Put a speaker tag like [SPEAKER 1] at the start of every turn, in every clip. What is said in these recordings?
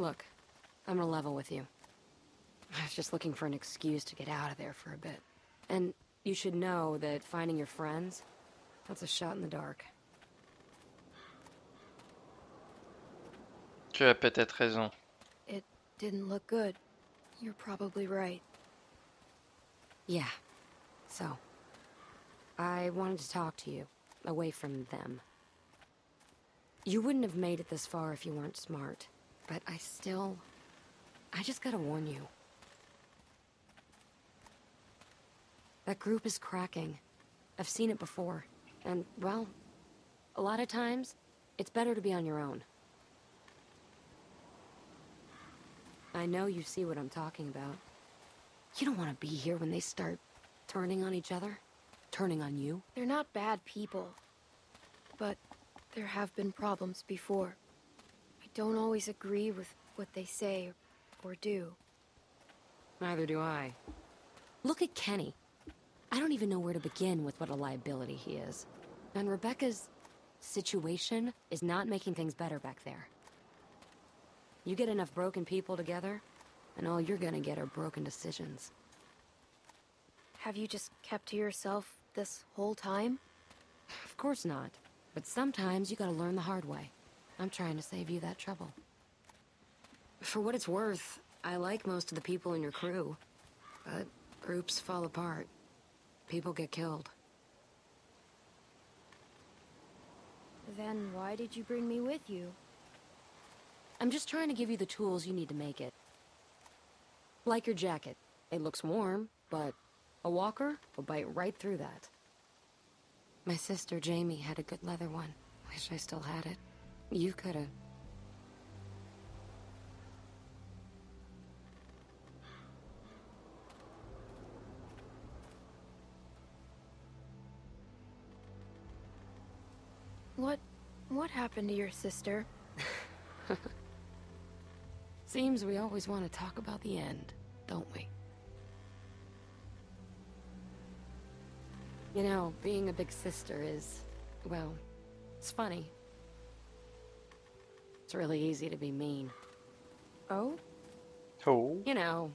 [SPEAKER 1] Look, I'm gonna level with you. I was just looking for an excuse to get out of there for a bit. And you should know that finding your friends, that's a shot in the dark.
[SPEAKER 2] Tu as peut-être raison.
[SPEAKER 3] It didn't look good. You're probably right.
[SPEAKER 1] Yeah. So, I wanted to talk to you, away from them. You wouldn't have made it this far if you weren't smart, but I still... I just gotta warn you. That group is cracking. I've seen it before, and, well, a lot of times, it's better to be on your own. I know you see what I'm talking about. You don't want to be here when they start turning on each other. Turning on you.
[SPEAKER 3] They're not bad people. But there have been problems before. I don't always agree with what they say or do.
[SPEAKER 1] Neither do I. Look at Kenny. I don't even know where to begin with what a liability he is. And Rebecca's situation is not making things better back there. You get enough broken people together, and all you're gonna get are broken decisions.
[SPEAKER 3] Have you just kept to yourself this whole time?
[SPEAKER 1] Of course not. But sometimes you gotta learn the hard way. I'm trying to save you that trouble. For what it's worth, I like most of the people in your crew. But groups fall apart. People get killed.
[SPEAKER 3] Then why did you bring me with you?
[SPEAKER 1] I'm just trying to give you the tools you need to make it. Like your jacket. It looks warm, but a walker will bite right through that. My sister Jamie had a good leather one. Wish I still had it. You could've.
[SPEAKER 3] What... what happened to your sister?
[SPEAKER 1] Seems we always want to talk about the end, don't we? You know, being a big sister is, well, it's funny. It's really easy to be mean.
[SPEAKER 3] Oh?
[SPEAKER 2] Oh.
[SPEAKER 1] You know,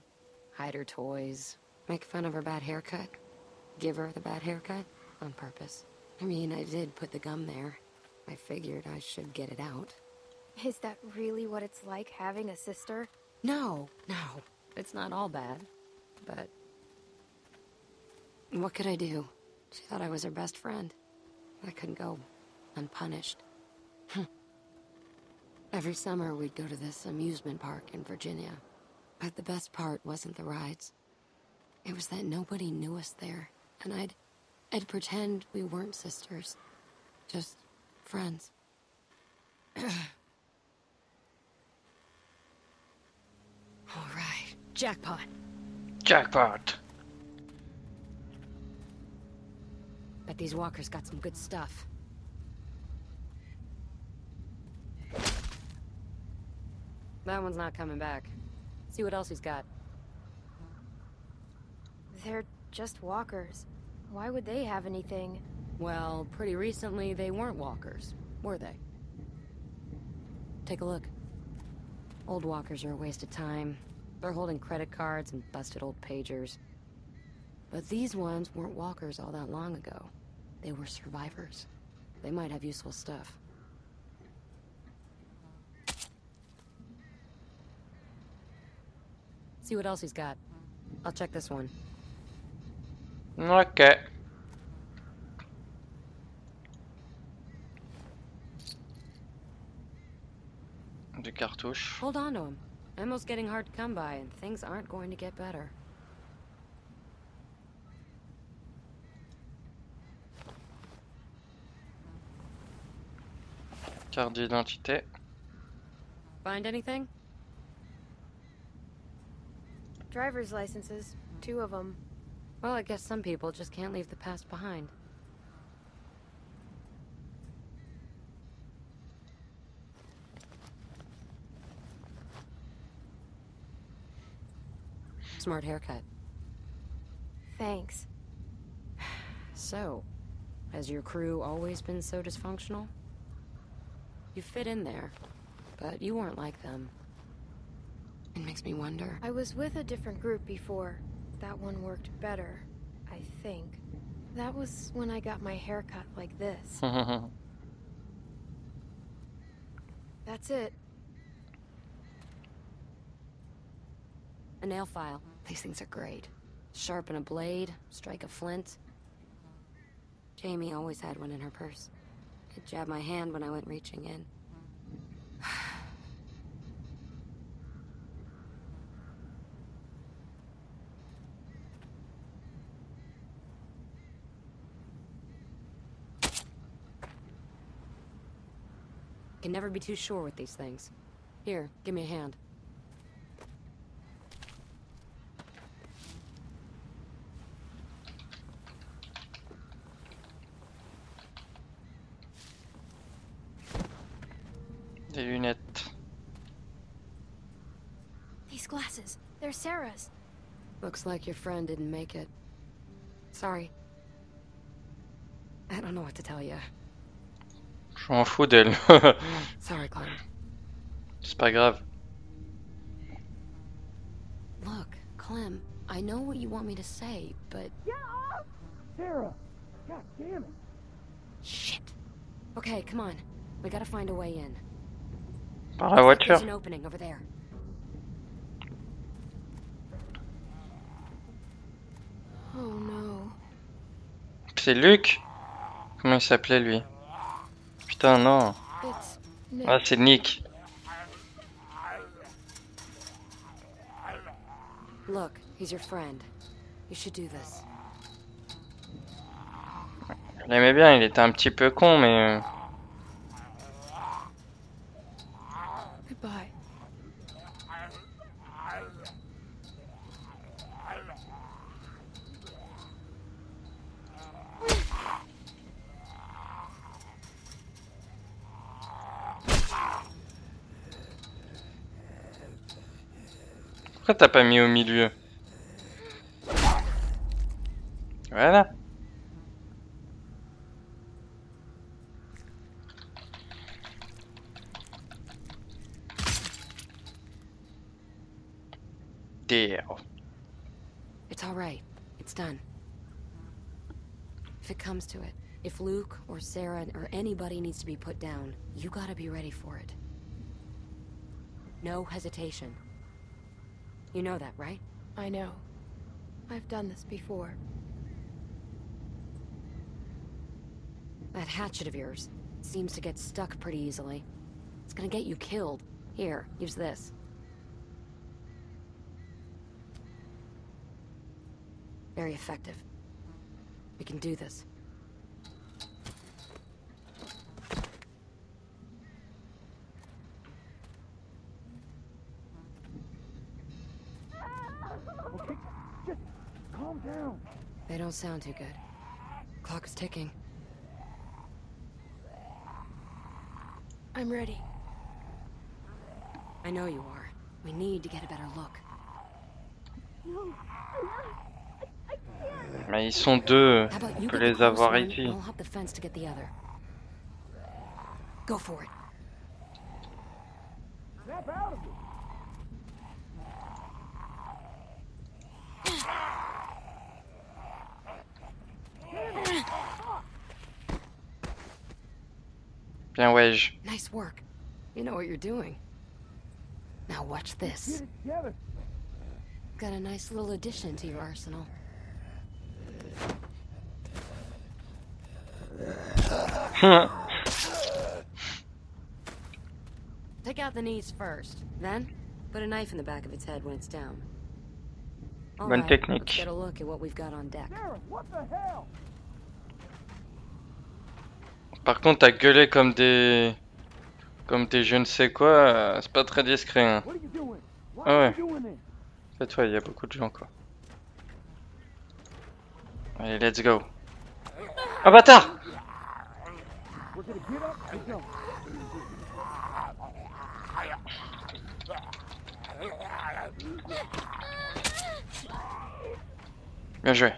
[SPEAKER 1] hide her toys, make fun of her bad haircut, give her the bad haircut on purpose. I mean, I did put the gum there. I figured I should get it out.
[SPEAKER 3] Is that really what it's like having a sister?
[SPEAKER 1] No, no, it's not all bad. But... What could I do? She thought I was her best friend. I couldn't go unpunished. Every summer we'd go to this amusement park in Virginia. But the best part wasn't the rides. It was that nobody knew us there. And I'd... I'd pretend we weren't sisters. Just friends. All right. Jackpot.
[SPEAKER 2] Jackpot.
[SPEAKER 1] Bet these walkers got some good stuff. That one's not coming back. See what else he's got.
[SPEAKER 3] They're just walkers. Why would they have anything?
[SPEAKER 1] Well, pretty recently they weren't walkers, were they? Take a look. Old walkers are a waste of time. They're holding credit cards and busted old pagers. But these ones weren't walkers all that long ago. They were survivors. They might have useful stuff. See what else he's got. I'll check this one.
[SPEAKER 2] Ok. Des cartouches.
[SPEAKER 1] Hold on to him. Ammo's getting hard to come by, and things aren't going to get better.
[SPEAKER 2] Carte d'identité.
[SPEAKER 1] Find anything?
[SPEAKER 3] Driver's licenses. Two of them.
[SPEAKER 1] Well, I guess some people just can't leave the past behind. Smart haircut.
[SPEAKER 3] Thanks.
[SPEAKER 1] So, has your crew always been so dysfunctional? You fit in there, but you weren't like them. It makes me wonder.
[SPEAKER 3] I was with a different group before. That one worked better, I think. That was when I got my hair cut like this. That's it.
[SPEAKER 1] A nail file. These things are great. Sharpen a blade, strike a flint. Jamie always had one in her purse. It jabbed my hand when I went reaching in. Can never be too sure with these things. Here, give me a hand.
[SPEAKER 2] Des lunettes.
[SPEAKER 3] These glasses, they're Sarah's.
[SPEAKER 1] Looks like your friend didn't make it. Sorry. I don't know what to tell you.
[SPEAKER 2] Je m'en fous d'elle. C'est pas grave.
[SPEAKER 1] Look, Clem, I know what you want me to say, but
[SPEAKER 4] Sarah! God damn it!
[SPEAKER 1] shit. Okay, come on. We gotta find a way in.
[SPEAKER 2] Par la voiture.
[SPEAKER 1] There's an opening over there.
[SPEAKER 3] Oh no.
[SPEAKER 2] C'est Luc? Comment il s'appelait lui? Putain, non. Ah, c'est Nick.
[SPEAKER 1] Look, he's your friend. You should do this.
[SPEAKER 2] Je l'aimais bien, il était un petit peu con, mais... euh,
[SPEAKER 3] Goodbye.
[SPEAKER 2] Pourquoi t'as pas mis au milieu Voilà. Deal.
[SPEAKER 1] It's all right. It's done. If it comes to it, if Luke or Sarah or anybody needs to be put down, you gotta be ready for it. No hesitation. You know that, right?
[SPEAKER 3] I know. I've done this before.
[SPEAKER 1] That hatchet of yours seems to get stuck pretty easily. It's gonna get you killed. Here, use this. Very effective. We can do this.
[SPEAKER 4] Okay, just calm down.
[SPEAKER 1] They don't sound too good. Clock is ticking.
[SPEAKER 3] I'm ready.
[SPEAKER 1] I know you are. We need to get a better look.
[SPEAKER 2] Mais ils sont deux.
[SPEAKER 1] How about
[SPEAKER 2] On
[SPEAKER 1] you
[SPEAKER 2] peut
[SPEAKER 1] get the
[SPEAKER 2] les
[SPEAKER 1] close
[SPEAKER 2] avoir
[SPEAKER 1] one,
[SPEAKER 2] ici.
[SPEAKER 1] and I'll hop the fence to get the other. Go for it.
[SPEAKER 4] Snap out of it.
[SPEAKER 2] Bien, wesh.
[SPEAKER 1] Nice work. You know what you're doing. Now watch this.
[SPEAKER 4] Get it together.
[SPEAKER 1] Got a nice little addition to your arsenal. Take out the knees first. Then, put a knife in the back of its head when it's down. All
[SPEAKER 2] Bonne
[SPEAKER 1] right,
[SPEAKER 2] technique.
[SPEAKER 1] Let's get a look at what we've got on deck.
[SPEAKER 4] Sarah, what the hell?
[SPEAKER 2] Par contre, à gueuler comme des... Comme des je ne sais quoi, euh, c'est pas très discret. Hein. Ah ouais.
[SPEAKER 4] this?
[SPEAKER 2] Fais-toi, il y a beaucoup de gens, quoi. Allez, let's go. Ah, bâtard. Bien joué.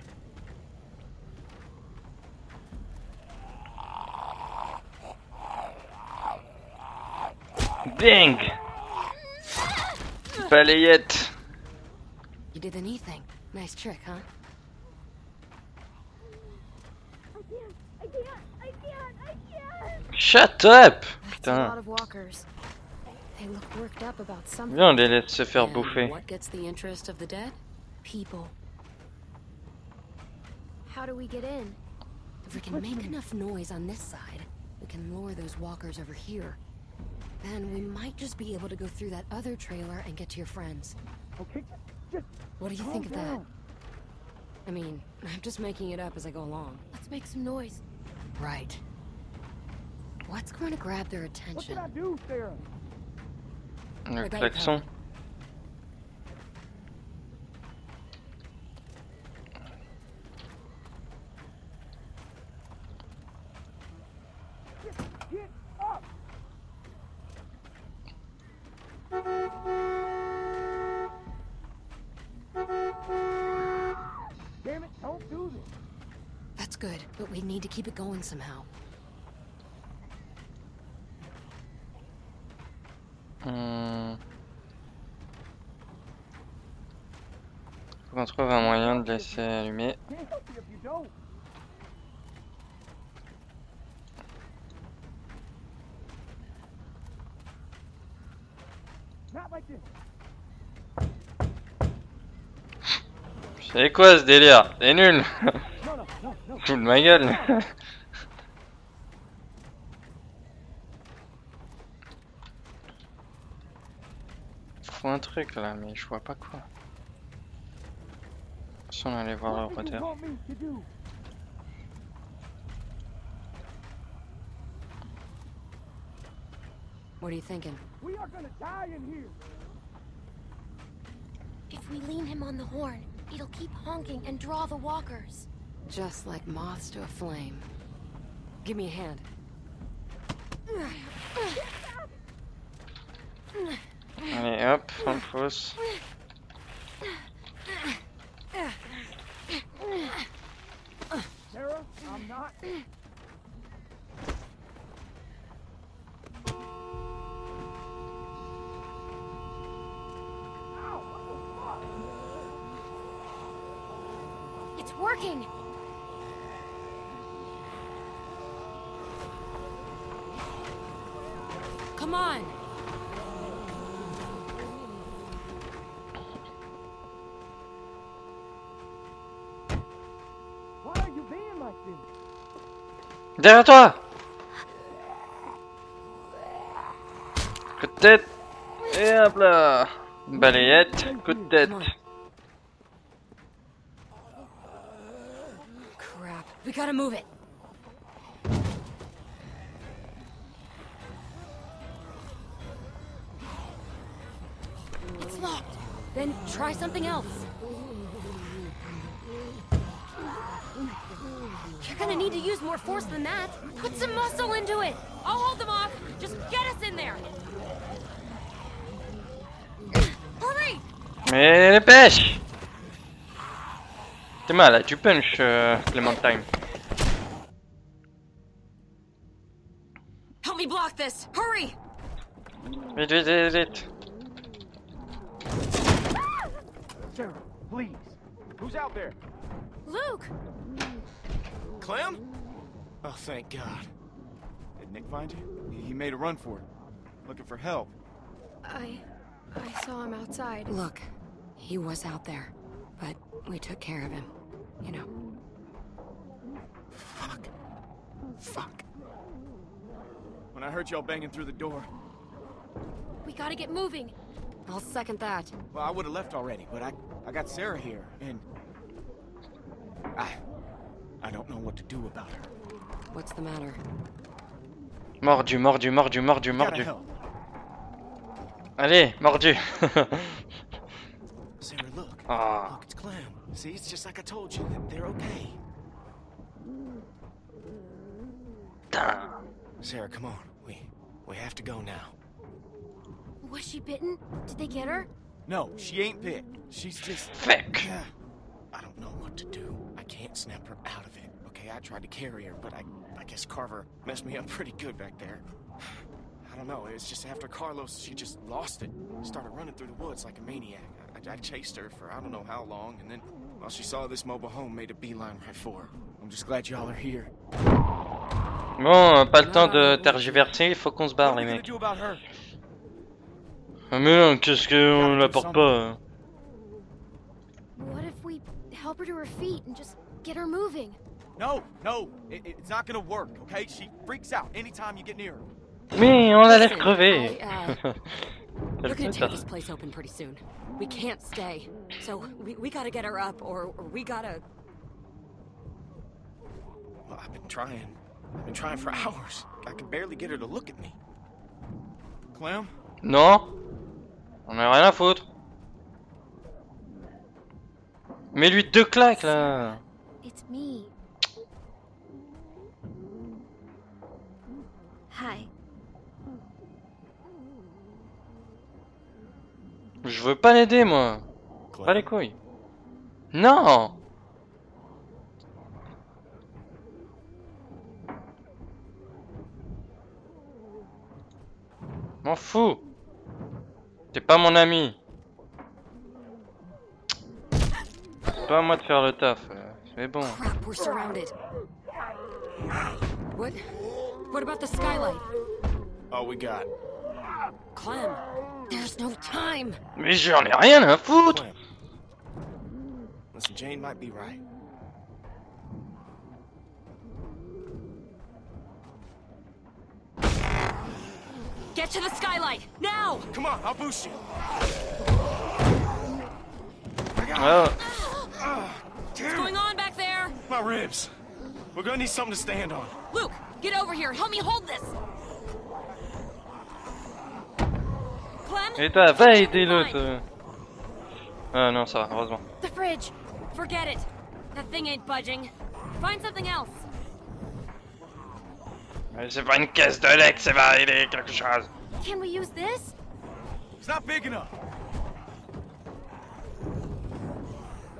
[SPEAKER 2] Bang Balayette.
[SPEAKER 1] You did the knee thing. Nice trick, huh?
[SPEAKER 3] I can't. I can't. I can't. I can't.
[SPEAKER 2] Shut up
[SPEAKER 3] That's a lot
[SPEAKER 2] Putain.
[SPEAKER 3] of walkers. They look worked up about something.
[SPEAKER 2] Viens, on les laisse se faire bouffer.
[SPEAKER 1] What gets the interest of the dead?
[SPEAKER 3] People. How do we get in?
[SPEAKER 1] If we can make enough noise on this side, we can lure those walkers over here. Then we might just be able to go through that other trailer and get to your friends.
[SPEAKER 4] Okay, just
[SPEAKER 1] What do you
[SPEAKER 4] calm
[SPEAKER 1] think of that? I mean, I'm just making it up as I go along.
[SPEAKER 3] Let's make some noise.
[SPEAKER 1] Right. What's going to grab their attention?
[SPEAKER 4] What can
[SPEAKER 1] attention?
[SPEAKER 4] I do, Sarah?
[SPEAKER 2] Le
[SPEAKER 4] don't do this.
[SPEAKER 1] That's good, but we need to keep it going somehow.
[SPEAKER 2] Hmm. Faut qu'on trouve un moyen de laisser allumer.
[SPEAKER 4] Can't help you if you don't. Not like this.
[SPEAKER 2] C'est quoi ce délire? C'est nul. Fous de ma gueule Faut un truc là, mais je vois pas quoi. Si on allait voir le roteur.
[SPEAKER 1] What are you thinking?
[SPEAKER 4] We are gonna die in here.
[SPEAKER 3] If we lean him on the horn, it'll keep honking and draw the walkers.
[SPEAKER 1] Just like moths to a flame. Give me a hand.
[SPEAKER 2] Allez hop, on Derrière toi Coup de tête Et hop là Balayette, coup de tête.
[SPEAKER 1] Crap. We gotta move it.
[SPEAKER 3] It's locked.
[SPEAKER 1] Then try something else. Gonna need to use more force than that. Put some muscle into it. I'll hold them off. Just get us in there. Hurry!
[SPEAKER 2] Mais les pêches T'es mal, là, tu punch euh, Clementine.
[SPEAKER 1] Help me block this. Hurry!
[SPEAKER 2] Vite, vite, vite, vite.
[SPEAKER 4] Sarah, please. Who's out there?
[SPEAKER 3] Luke!
[SPEAKER 5] Clem? Oh, thank God. Did Nick find you? He- He made a run for it. Looking for help.
[SPEAKER 3] I... I saw him outside.
[SPEAKER 1] Look, he was out there, but we took care of him. You know.
[SPEAKER 5] Fuck. Fuck. When I heard y'all banging through the door,
[SPEAKER 3] We gotta get moving.
[SPEAKER 1] I'll second that.
[SPEAKER 5] well, I would have left already, but I, I got Sarah here, and I, I don't know what to do about her.
[SPEAKER 1] What's the matter?
[SPEAKER 2] Mordu, mordu, mordu, mordu,
[SPEAKER 5] Gotta
[SPEAKER 2] mordu.
[SPEAKER 5] help.
[SPEAKER 2] Allez, mordu.
[SPEAKER 5] Sarah, look.
[SPEAKER 2] Ah.
[SPEAKER 5] Look, it's Clem. See, it's just like I told you. that They're okay.
[SPEAKER 2] Putain.
[SPEAKER 5] Sarah, come on. We, we have to go now.
[SPEAKER 3] Was she bitten? Did they get her?
[SPEAKER 5] No, she ain't bit. She's just.
[SPEAKER 2] Fuck.
[SPEAKER 5] Yeah. I don't know what to do. I can't snap her out of it. Okay, I tried to carry her, but I, I guess Carver messed me up pretty good back there. I don't know. It's just after Carlos, she just lost it. Started running through the woods like a maniac. I, I chased her for I don't know how long, and then, well, she saw this mobile home, made a beeline right for her. I'm just glad y'all are here.
[SPEAKER 2] Bon, pas le temps de tergiverser, il faut qu'on se barre les mecs.
[SPEAKER 5] do about her?
[SPEAKER 2] Ah mais non, qu'est-ce qu'on la porte pas hein
[SPEAKER 3] What if we help her to her feet and just get her moving?
[SPEAKER 4] No, no, it, it's not gonna work, okay? She freaks out anytime you get near her.
[SPEAKER 2] Mais on a l'air
[SPEAKER 1] Listen,
[SPEAKER 2] crevé.
[SPEAKER 1] I, uh,
[SPEAKER 2] T'as
[SPEAKER 1] We're gonna take this place open pretty soon. We can't stay. So we, we gotta get her up, or, or we gotta.
[SPEAKER 5] Well, I've been trying. I've been trying for hours. I can barely get her to look at me. Clem?
[SPEAKER 2] Non On a rien à foutre. Mets-lui deux claques là.
[SPEAKER 3] It's me. Hi.
[SPEAKER 2] Je veux pas l'aider moi. Pas les couilles. Non. M'en fous. T'es pas mon ami C'est pas à moi de faire le taf, euh, c'est bon.
[SPEAKER 1] Crap, we're surrounded. What? What about the skylight?
[SPEAKER 5] All we got.
[SPEAKER 1] Clem, there's no time.
[SPEAKER 2] Mais j'en ai rien à foutre
[SPEAKER 5] Clem. Listen, Jane might be right.
[SPEAKER 1] Get to the skylight now!
[SPEAKER 5] Come on, I'll boost you.
[SPEAKER 2] Ah,
[SPEAKER 5] My ribs. We're gonna need something to stand on.
[SPEAKER 1] Luke, get over here. Help me hold this. Clem?
[SPEAKER 2] Et toi, va aider l'autre euh. Ah non, ça va, heureusement.
[SPEAKER 3] The fridge.
[SPEAKER 1] Forget it. That thing ain't budging. Find something else.
[SPEAKER 2] Mais C'est pas une caisse de lait que ça va aider quelque chose
[SPEAKER 3] Can we use this?
[SPEAKER 4] It's not big enough.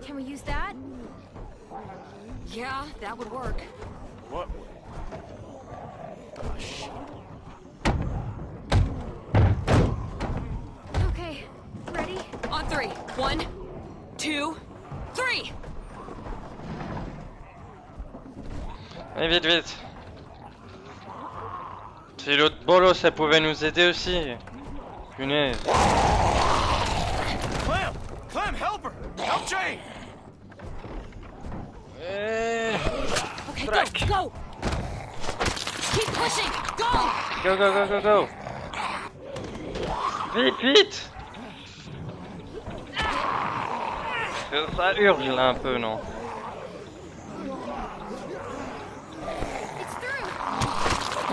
[SPEAKER 3] Can we use that?
[SPEAKER 1] Yeah, that would work.
[SPEAKER 5] What? Oh, shit.
[SPEAKER 3] Okay. Ready?
[SPEAKER 1] On three. One, two, three.
[SPEAKER 2] Allez, vite, vite Si l'autre bolo, ça pouvait nous aider aussi Punaise
[SPEAKER 5] Clem! Clem, help her! Help Jane!
[SPEAKER 1] Okay,
[SPEAKER 2] Track.
[SPEAKER 1] go, go. Keep pushing. Go.
[SPEAKER 2] Go, go, go, go, go Vite, vite Ça hurle là un peu, non?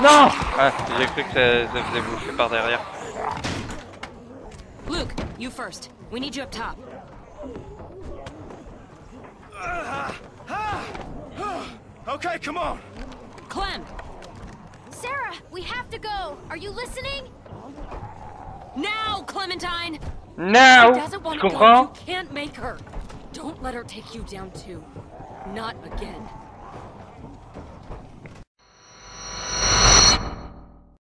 [SPEAKER 2] Non Ah, j'ai cru que ça, ça faisait bouffer par derrière.
[SPEAKER 1] Luke, you first. We need you up top.
[SPEAKER 5] Okay, come on!
[SPEAKER 1] Clem,
[SPEAKER 3] Sarah, we have to go. Are you listening?
[SPEAKER 1] now, Clementine.
[SPEAKER 2] Now
[SPEAKER 1] She doesn't want to go. You can't make her. Don't let her take you down too. Not again.